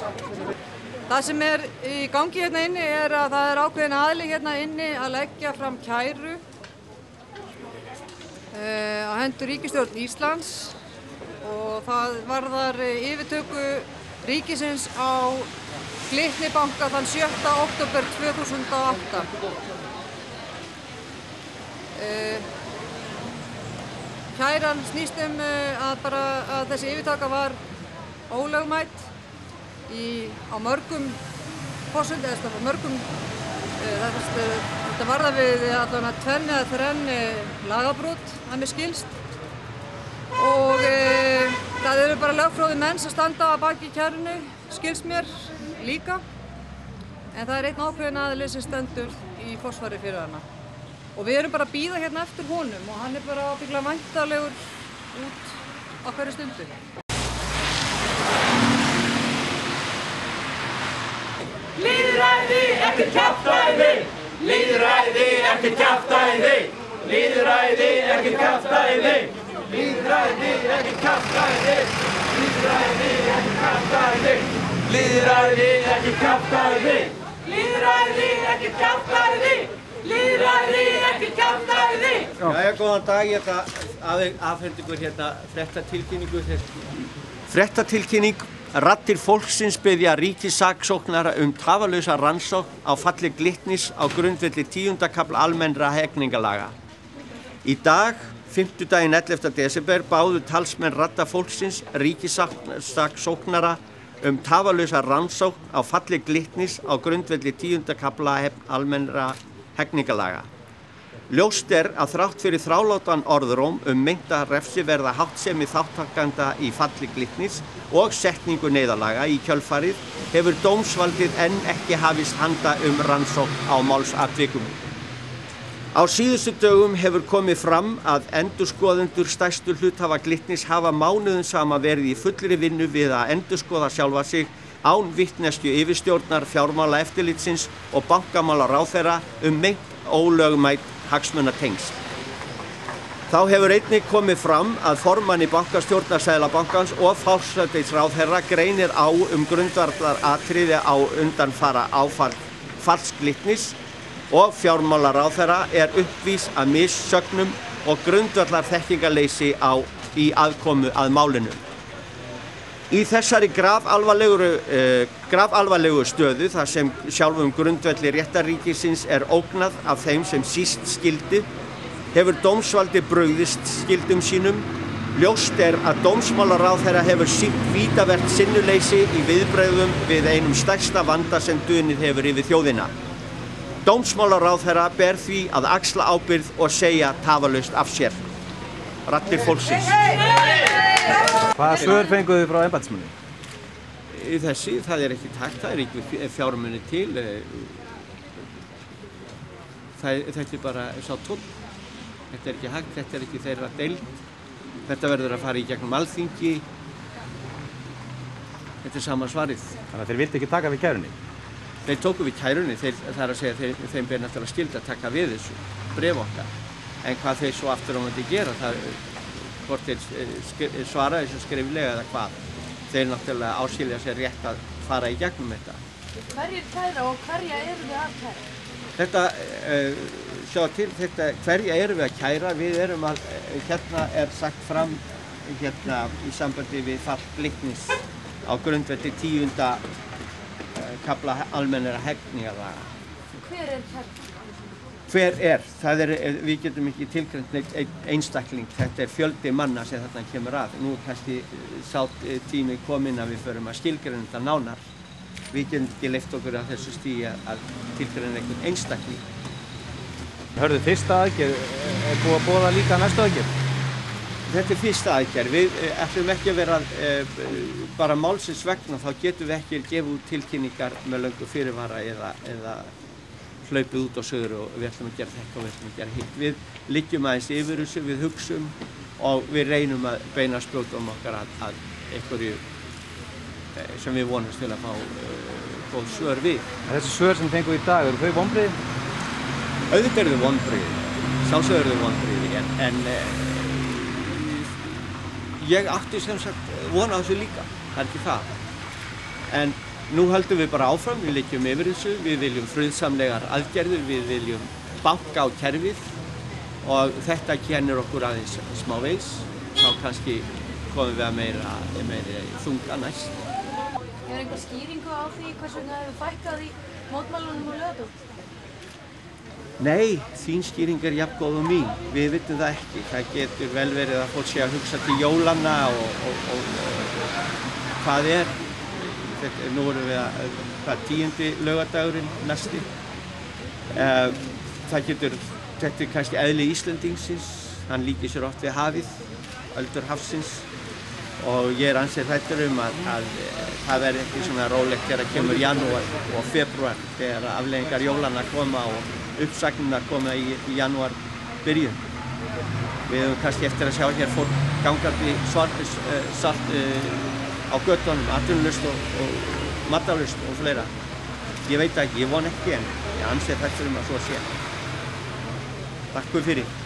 Það sem er í gangi hérna inni er að það er ákveðin aðli hérna inni að leggja fram kæru uh, á hendur ríkistjórn Íslands og það varðar eh, yfirtöku ríkisins á Glitni banka þann 7. oktober 2008. Uh, kæran snýst um uh, að, að þessi yfirtaka var ólögmætt í, á mörgum fórsönd, eða á mörgum uh, þetta, þetta varða við allavega tvenni eða þrenni lagabrót að mér skilst. Og uh, það eru bara lögfróði menn sem standa að baki kærinu skilst mér líka. En það er einn ákveðin aðlið sem stendur í fórsvari fyrir hana. Og við erum bara að býða hérna eftir honum og hann er bara ábygglega vantalegur út á hverju stundu. eftir kæftæði, líðræði eftir kæftæði, líðræði eftir kæftæði, líðræði eftir kæftæði, líðræði eftir kæftæði, líðræði eftir kæftæði, líðræði eftir kæftæði, líðræði eftir kæftæði. Jæja, góðan dag, ég ætla að afhengt ykkur hérna frettatilkynningu. Frettatilkynning rattir fólksins byggja ríkisaksóknara um tafalösa rannsókn á falli glitnis á grundvelli tíundakabla almennra hegningalaga. Í dag, 5. daginn 11. desember, báðu talsmenn ratta fólksins ríkisaksóknara um tafalösa rannsókn á falli glitnis á grundvelli tíundakabla almennra hegningalaga. Ljóst er að þrátt fyrir þrálátan orðróm um mynda refsiverða háttsemi þáttakanda í falli glitnis og setningu neyðalaga í kjölfarið hefur dómsvaldið enn ekki hafist handa um rannsókn á málsatvikum. Á síðustu dögum hefur komið fram að endurskoðendur stærstu hluthafa glitnis hafa mánuðum sama verið í fullri vinnu við að endurskoða sjálfa sig án vittnesku yfirstjórnar fjármála eftirlitsins og bankamála ráþeira um meint ólögmætt hagsmunatengsl. Þá hefur einnig komið fram að formanni bankastjórnar Sæðlabankans og fársættisráðherra greinir á um grundvarlar atriði á undanfara áfall falsglitnis og fjármála ráðherra er uppvís að missögnum og grundvallar þekkingaleysi á í aðkomu að málinu. Í þessari grafalvarlegu uh, graf stöðu þar sem sjálfum grundvelli réttaríkisins er ógnað af þeim sem síst skildi hefur dómsvaldi brauðist skildum sínum. Ljóst er að dómsmálaráð þeirra hefur sínt vítavert sinnuleysi í viðbrauðum við einum stærsta vanda sem dunið hefur yfir þjóðina. Dómsmálaráð þeirra ber því að axla ábyrð og segja tafalaust af sér. Rattir fólksins. Hvaða svör fenguðu frá ennbætsmunni? Þessi, það er ekki takt, það er ekki fjármunni til. Það, þetta er bara sá tótt. Þetta er ekki hægt, þetta er ekki þeirra deild. Þetta verður að fara í gegnum alþingi. Þetta er sama svarið. Þannig að þeir vildi ekki taka við kærunni? Þeir tóku við kærunni, þeir, það er að segja þeir, þeim ber náttúrulega skild að taka við þessu bref okkar. En hvað þeir svo aftur á að gera, það hvort þeir svara þessu skriflega eða hvað. Þeir náttúrulega áskilja sér rétt að fara í gegnum þetta. Hverjir kæra og hverja eru við að kæra? Þetta, uh, sjá til, þetta, hverja eru við að kæra? Við erum að, uh, hérna er sagt fram hérna í sambandi við fall Gliknis á grundveldi tíunda uh, kabla almennera hegningarlaga. Hver er kæra? Hver er? Það er, við getum ekki tilkvæmt neitt einstakling, þetta er fjöldi manna sem þarna kemur að. Nú kannski sátt tími komin að við förum að skilgræna þetta nánar. Við getum ekki leift okkur að þessu stíi að tilkvæna einhvern einstakling. Hörðu, fyrsta aðgerð, er búið að bóða líka næstu aðgerð? Þetta er fyrsta aðgerð. Við ætlum ekki að vera bara málsins vegna, þá getum við ekki að gefa út tilkynningar með löngu fyrirvara eða, eða hlaupið út á sögur og við ætlum að gera þetta og við ætlum að gera hitt. Við liggjum aðeins yfir þessu, við hugsum og við reynum að beina spjótum okkar að, að einhverju eh, sem við vonumst til að fá uh, góð svör við. Þessi svör sem fengu í dag, eru þau vonbreið? Auðvitað eru þau vonbreið, sjálfsögur eru þau vonbreið en, en uh, ég átti sem sagt vona á þessu líka, það er ekki það. En nú höldum við bara áfram, við leikjum yfir þessu, við viljum friðsamlegar aðgerður, við viljum banka á kerfið og þetta kennir okkur aðeins smá veis, þá kannski komum við að meira, meira þunga næst. Hefur einhver skýringu á því hvers vegna hefur fækkað í mótmælunum og löðum? Nei, þín skýring er jafn góð og mín, við vitum það ekki. Það getur vel verið að fólk sé að hugsa til jólanna og, og, og, og hvað er. Þetta, nú erum við að, hvað, tíundi laugadagurinn næsti. Uh, það getur, þetta er kannski eðli Íslandingsins, hann líkir sér oft við hafið, öldur hafsins og ég er ansið hrættur um að, að, að það verði ekki svona rólegt þegar það kemur janúar og februar þegar afleggingar jólanna koma og uppsagnirna koma í, í janúar byrjun. Við höfum kannski eftir að sjá hér fólk gangandi svart, uh, svart uh, á göttunum, atvinnulust og, og matalust og fleira. Ég veit ekki, ég von ekki en ég ansett þessum að svo sé. Takk fyrir.